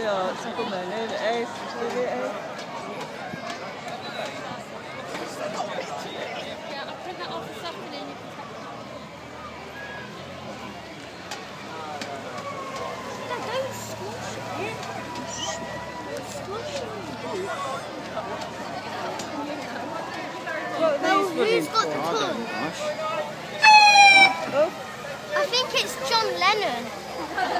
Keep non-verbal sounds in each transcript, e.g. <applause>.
Some good man? Still there? Yeah, I'll print that off this afternoon. You can have No, don't squash it. Squash it. What are Well, these who's women got the I tongue? I think it's John Lennon. <laughs>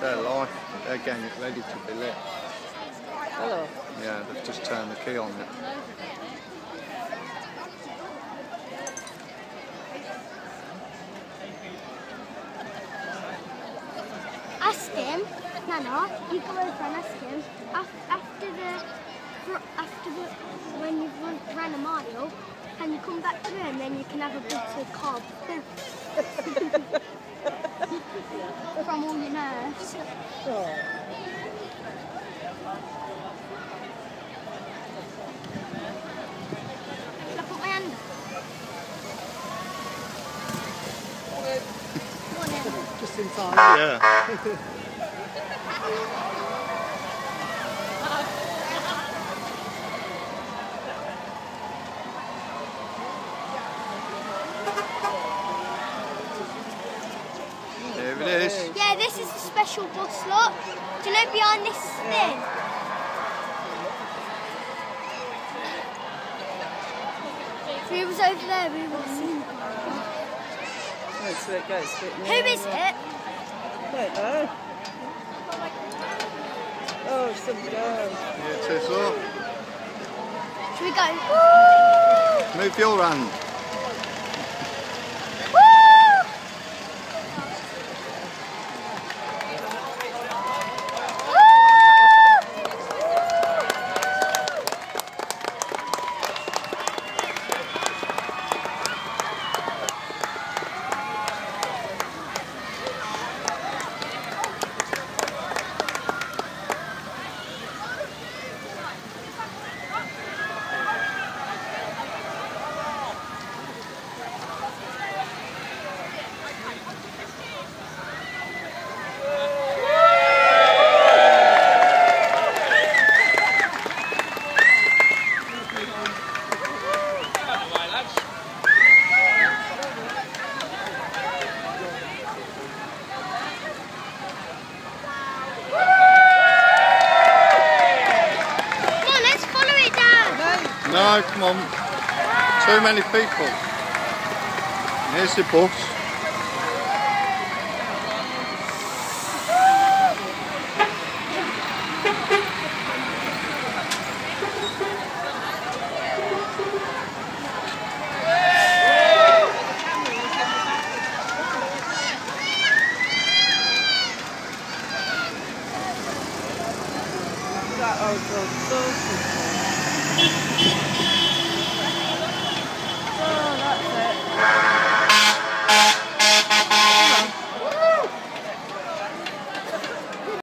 They're live. They're getting it ready to be lit. hello. Yeah, they've just turned the key on it. Ask him, Nana, you go over and ask him, after the, after the, when you've run, ran a mile, can you come back through and then you can have a buttered cob <laughs> from all your nerves. Shall I put my hand up? Go on then. Just in time. Yeah. <laughs> There it is. Yeah, this is a special bus lot. Do you know behind this thing? If he was over there, we would have seen him. Oh, it goes. a bit Who is nearer. it? Don't know. Oh, some girl. Yeah, it is. Look. Should we go? Woo! Move your hand. Woo! Come on, let's follow it down. Come on. Too many people. Here's the bus. That old dog.